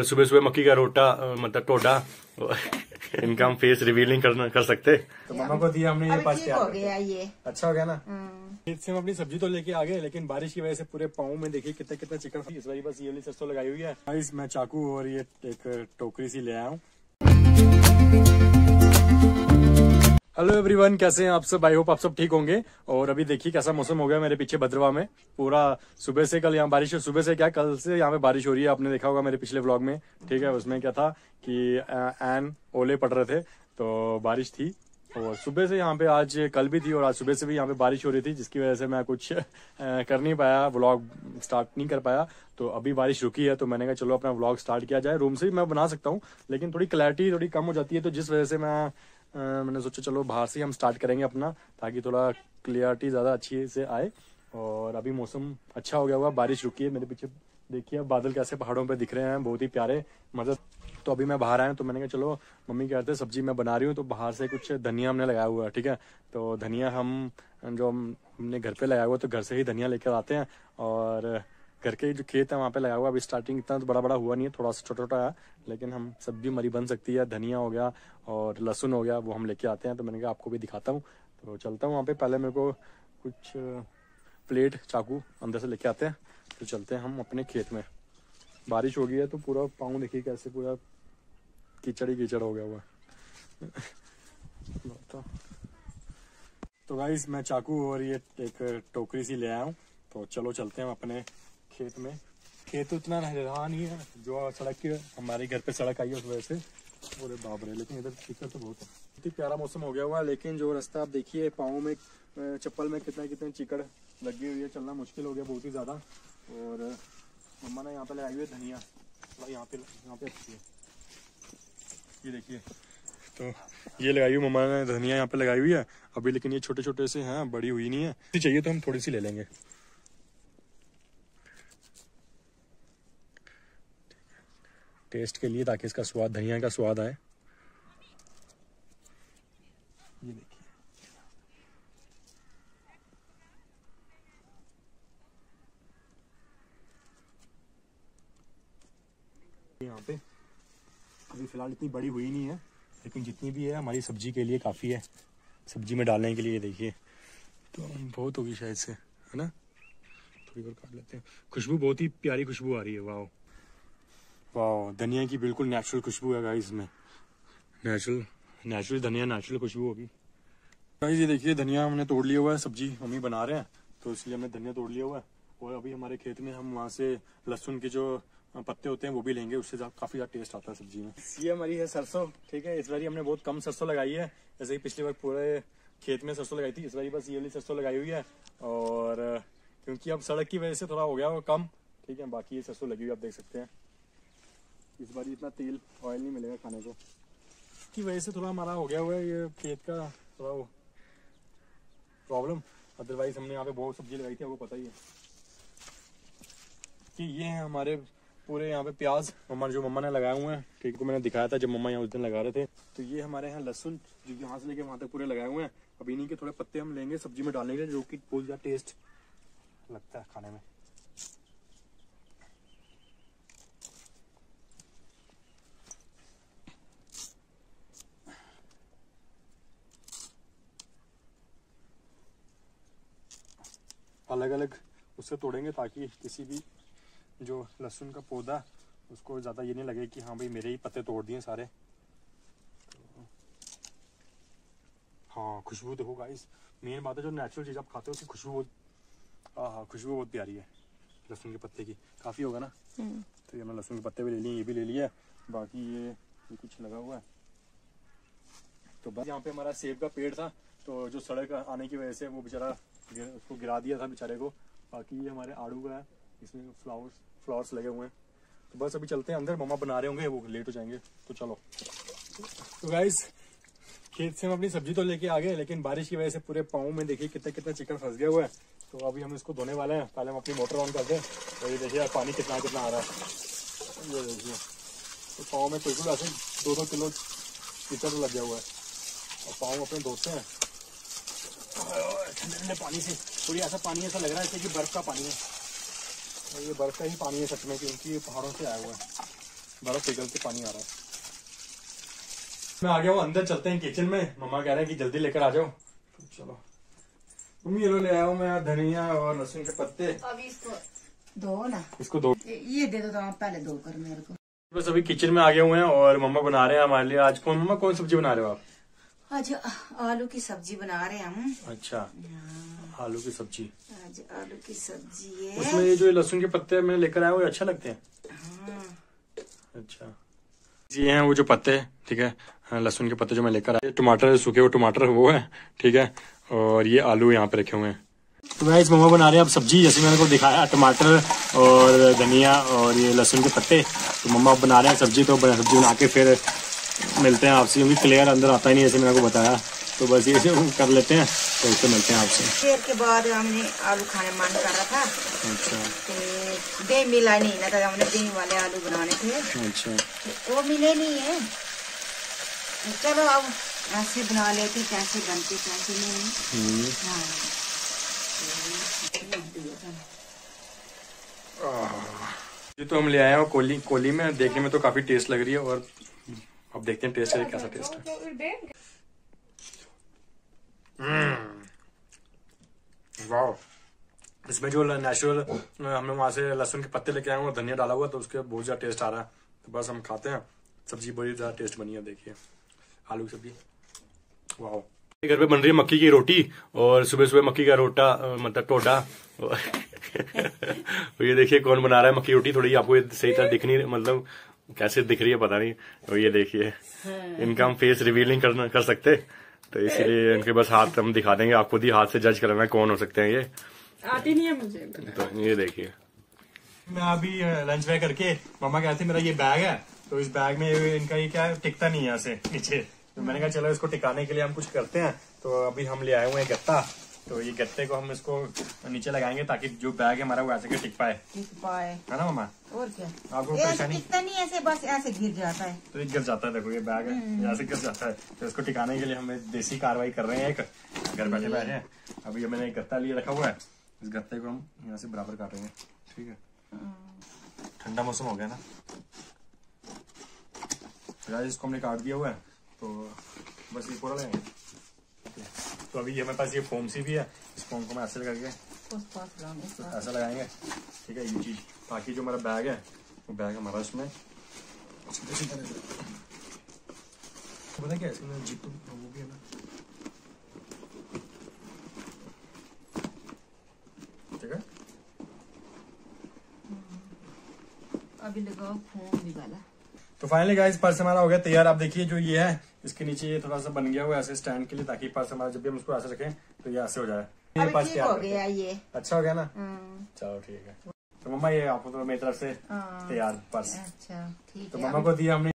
सुबह सुबह मक्की का रोटा मतलब टोडा इनका हम फेस रिवीलिंग कर कर सकते। तो मम्मा को दिया हमने ये तैयार हो गया ये। अच्छा हो गया ना? फिर खेत से हम अपनी सब्ज़ी तो लेके आ गए लेकिन बारिश की वजह से पूरे पाओ में देखिए कितना कितना चिकन इस बार बस ये वाली सरसों लगाई हुई है। गाइस मैं चाकू और ये एक टोकरी सी ले आया हूँ। हेलो एवरीवन कैसे हैं आप सब? आई होप आप सब ठीक होंगे। और अभी देखिए कैसा मौसम हो गया मेरे पीछे भद्रवा में। पूरा सुबह से कल यहाँ बारिश सुबह से क्या कल से यहाँ पे बारिश हो रही है, आपने देखा होगा मेरे पिछले व्लॉग में। ठीक है, उसमें क्या था कि एन ओले पड़ रहे थे तो बारिश थी। और सुबह से यहाँ पे आज कल भी थी और आज सुबह से भी यहाँ पे बारिश हो रही थी, जिसकी वजह से मैं कुछ कर नहीं पाया व्लॉग स्टार्ट नहीं कर पाया। तो अभी बारिश रुकी है तो मैंने कहा चलो अपना व्लॉग स्टार्ट किया जाए। रूम से भी मैं बना सकता हूँ, लेकिन थोड़ी क्लैरिटी थोड़ी कम हो जाती है तो जिस वजह से मैं मैंने सोचा चलो बाहर से हम स्टार्ट करेंगे अपना ताकि थोड़ा क्लियरिटी ज़्यादा अच्छी से आए। और अभी मौसम अच्छा हो गया हुआ बारिश रुकी है मेरे पीछे। देखिए अब बादल कैसे पहाड़ों पे दिख रहे हैं बहुत ही प्यारे। मतलब तो अभी मैं बाहर आया हूँ, तो मैंने कहा चलो मम्मी कहते हैं सब्ज़ी मैं बना रही हूँ तो बाहर से कुछ धनिया हमने लगाया हुआ है ठीक है? तो धनिया हम जो हम हमने घर पे लगाया हुआ तो घर से ही धनिया लेकर आते हैं। और घर के जो खेत है वहाँ पे लगा हुआ अभी स्टार्टिंग इतना तो बड़ा बड़ा हुआ नहीं है थोड़ा सा छोटा छोटा है लेकिन हम सब्ज़ी मरी बन सकती है धनिया हो गया और लहसुन हो गया वो हम लेके आते हैं तो मैंने कहा आपको भी दिखाता हूँ। तो चलता हूँ वहाँ पे पहले मेरे को कुछ प्लेट चाकू अंदर से लेके आते हैं तो चलते हैं हम अपने खेत में। बारिश हो गई है तो पूरा पाँव देखिए कैसे पूरा कीचड़ ही कीचड़ हो गया हुआ तो, गाइस मैं चाकू और ये एक टोकरी सी ले आया हूँ तो चलो चलते हैं अपने खेत में। खेत उतना रहा नहीं है, जो सड़क की हमारे घर पे सड़क आई है उस वजह से। पूरे बाप रे, लेकिन इधर कीचड़ तो बहुत। है ही प्यारा मौसम हो गया हुआ लेकिन जो रास्ता आप देखिए, पाँव में चप्पल में कितना कितने चिकड़ लगी हुई है, चलना मुश्किल हो गया बहुत ही ज़्यादा। और, मम्मा ने यहाँ पे लगाई हुई है धनिया। थोड़ा यहाँ पे यहाँ पे अच्छी है। ये देखिए। तो ये लगाई हुई मम्मा ने धनिया यहाँ पे लगाई हुई है। अभी लेकिन ये छोटे छोटे से हैं, बड़ी हुई नहीं है। चाहिए तो हम थोड़ी सी ले लेंगे। टेस्ट के लिए ताकि इसका स्वाद, धनिया का स्वाद आए। ये देखिए। यहाँ पे अभी फ़िलहाल इतनी बड़ी हुई नहीं है, लेकिन जितनी भी है हमारी सब्ज़ी के लिए काफ़ी है। सब्ज़ी में डालने के लिए देखिए। तो बहुत होगी शायद से, है ना? थोड़ी और काट लेते हैं। खुशबू बहुत ही प्यारी खुशबू आ रही है वाह वाह धनिया की बिल्कुल नेचुरल खुशबू है गाइस इसमें नेचुरल नेचुरल धनिया नेचुरल खुशबू होगी। गाइस ये देखिए धनिया हमने तोड़ लिया हुआ है सब्ज़ी मम्मी बना रहे हैं तो इसलिए हमने धनिया तोड़ लिया हुआ है। और अभी हमारे खेत में हम वहाँ से लहसुन के जो पत्ते होते हैं वो भी लेंगे उससे काफ़ी ज़्यादा टेस्ट आता है सब्ज़ी में। ये हमारी है सरसों ठीक है इस बार हमने बहुत कम सरसों लगाई है। जैसे कि पिछली बार पूरे खेत में सरसों लगाई थी इस बार बस ये वाली सरसों लगाई हुई है। और क्योंकि अब सड़क की वजह से थोड़ा हो गया वो कम ठीक है बाकी ये सरसों लगी हुई आप देख सकते हैं। इस बार इतना तेल ऑयल नहीं मिलेगा खाने को। की वजह से थोड़ा हमारा हो गया हुआ है ये खेत का थोड़ा वो प्रॉब्लम अदरवाइज़ हमने यहाँ पे बहुत सब्ज़ी लगाई थी, आपको पता ही है। कि ये है हमारे पूरे यहाँ पे प्याज मम्मा जो मम्मा ने लगाए हुए हैं, ठीक को मैंने दिखाया था जब मम्मा यहाँ उस दिन लगा रहे थे। तो ये हमारे यहाँ लहसुन, जो यहाँ से लेके वहाँ तक पूरे लगाए हुए हैं। अब इन्हीं के थोड़े पत्ते हम लेंगे सब्ज़ी में लिए जो कि बहुत ज़्यादा टेस्ट लगता है खाने में। अलग अलग उससे तोड़ेंगे ताकि किसी भी जो लहसुन का पौधा उसको ज़्यादा ये नहीं लगे कि हाँ भाई मेरे ही पत्ते तोड़ दिए सारे। हाँ खुशबू देखो गाइस मेन बात है जो नेचुरल चीज़ आप खाते हो उसकी खुशबू बहुत हाँ हाँ खुशबू बहुत प्यारी है लहसुन के पत्ते की। काफ़ी होगा ना? हम्म, तो ये हमने लहसुन के पत्ते भी ले लिए ये भी ले लिया बाकी ये ये कुछ लगा हुआ है। तो बस यहाँ पे हमारा सेब का पेड़ था तो जो सड़क आने की वजह से वो बेचारा उसको गिरा दिया था बेचारे को। बाकी ये हमारे आड़ू का है, इसमें फ्लावर्स फ्लावर्स लगे हुए हैं। तो बस अभी चलते हैं अंदर, मम्मा बना रहे होंगे, वो लेट हो जाएँगे तो चलो। तो गाइस खेत से हम अपनी सब्ज़ी तो लेके आ गए, लेकिन बारिश की वजह से पूरे पाँव में देखिए कितना कितना चिकन फंस गया हुआ है। तो अभी हम इसको धोने वाले हैं, पहले हम अपनी मोटर ऑन करते हैं। तो ये देखिए पानी कितना कितना आ रहा है। ये देखिए। तो पाँव में बिल्कुल ऐसे दो दो किलो कीचड़ लग गया हुआ है। और पाँव अपने धोते हैं। ठंडे ठंडे पानी से थोड़ी ऐसा पानी ऐसा लग रहा है जैसे कि बर्फ़ का पानी है। और ये बर्फ़ का ही पानी है सच में क्योंकि ये पहाड़ों से आया हुआ है। बर्फ़ पिघल के पानी आ रहा है। मैं आ गया हूँ अंदर चलते हैं किचन में। मम्मा कह रहे हैं कि जल्दी लेकर आ जाओ। चलो। मम्मी ये लो ले आया हूँ मैं धनिया और लहसुन के पत्ते। अभी इसको दो ना। इसको दो। ये दे दो तो आप पहले दो कर मेरे को। बस अभी किचन में आ गए हुए हैं और मम्मा बना रहे हैं हमारे लिए। आज कौन मम्मा कौन सब्ज़ी बना रहे हो आप? आज आलू की सब्ज़ी बना रहे हम। अच्छा आलू की सब्ज़ी। आज आलू की सब्ज़ी है। उसमें ये जो लहसुन के पत्ते मैं लेकर आया वो अच्छे लगते हैं? हाँ, अच्छा। ये हैं वो जो पत्ते ठीक है? हाँ, लहसुन के पत्ते जो मैं लेकर आया। टमाटर सूखे हुए टमाटर वो है ठीक है? और ये आलू यहाँ पे रखे हुए हैं। तो मैं इस मम्मा बना रहे हैं अब सब्ज़ी जैसे मैंने को दिखाया टमाटर और धनिया और ये लहसुन के पत्ते। तो मम्मा बना रहे हैं सब्ज़ी तो सब्ज़ी बना के फिर मिलते हैं आपसे क्योंकि क्लियर अंदर आता ही नहीं जैसे मैंने को बताया। तो बस ये कर लेते हैं तो उससे मिलते हैं आपसे। देर के बाद हमने आलू खाने मन कर रहा था। अच्छा। तो दही मिला नहीं ना तो हमने दही वाले आलू बनाने थे। अच्छा। तो वो मिले नहीं है। तो चलो अब ऐसे बना लेते कैसे बनते कैसे नहीं। हम्म। हाँ। ये तो हम ले आए हैं कोली कोली में देखने में तो काफ़ी टेस्ट लग रही है और अब देखते हैं टेस्ट कैसा टेस्ट है। वाह इसमें जो नेचुरल हमने वहाँ से लहसुन के पत्ते लेके आए हैं और धनिया डाला हुआ तो उसके बहुत ज़्यादा टेस्ट आ रहा है। तो बस हम खाते हैं। सब्ज़ी बड़ी ज़्यादा टेस्ट बनी है देखिए। आलू की सब्ज़ी। वाह घर पे बन रही है मक्की की रोटी और सुबह सुबह मक्की का रोटा मतलब टोडा। और ये देखिए कौन बना रहा है मक्की रोटी थोड़ी आपको सही तरह दिख नहीं मतलब कैसे दिख रही है पता नहीं। तो ये देखिए इनका हम फेस रिवील नहीं कर, कर सकते तो इसीलिए इनके बस हाथ हम दिखा देंगे। आप खुद ही हाथ से जज करना है कौन हो सकते हैं ये। आती नहीं है मुझे। तो ये देखिए। मैं अभी लंच बैग करके मम्मा कहती मेरा ये बैग है। तो इस बैग में इनका ये क्या है? टिकता नहीं है ऐसे नीचे। तो मैंने कहा चलो इसको टिकाने के लिए हम कुछ करते हैं। तो अभी हम ले आए हुए हैं गत्ता। तो ये गत्ते को हम इसको नीचे लगाएँगे ताकि जो बैग है हमारा वो ऐसे के टिक पाए। ठीक पाए। है ना मम्मा और क्या? आपको परेशानी? टिकता नहीं ऐसे बस ऐसे गिर जाता है। तो ये गिर जाता है देखो ये बैग है ऐसे गिर जाता है। तो इसको टिकाने के लिए हम देसी कार्रवाई कर रहे हैं एक घर बैठे बैठे अभी ये मैंने एक गत्ता लिए रखा हुआ है इस गत्ते को हम यहाँ से बराबर काटेंगे ठीक है? ठंडा मौसम हो गया ना। तो यार इसको हमने काट दिया हुआ है तो बस ये पूरा लेंगे। तो अभी ये मेरे पास ये फोम सी भी है? इस फोम को मैं ऐसे इस पास। ऐसा लगाएँगे? ठीक है ये चीज़ बाकी जो हमारा बैग है वो बैग हमारा है। पता क्या इसमें जिप वो भी है ना। ठीक है? अभी लगाओ फोम वाला तो फाइनली गाइस पर्स हमारा हो गया तैयार। आप देखिए जो ये है इसके नीचे ये थोड़ा सा बन गया हुआ ऐसे स्टैंड के लिए ताकि पास हमारा जब भी हम उसको ऐसे रखें तो ये ऐसे हो जाए। पर्स ठीक हो गया ये। अच्छा हो गया ना? हम्म, चलो ठीक है। तो मम्मा ये आपको तो मेरी तरफ़ से हाँ। तैयार पर्स। अच्छा ठीक तो मम्मा को दिया हमने।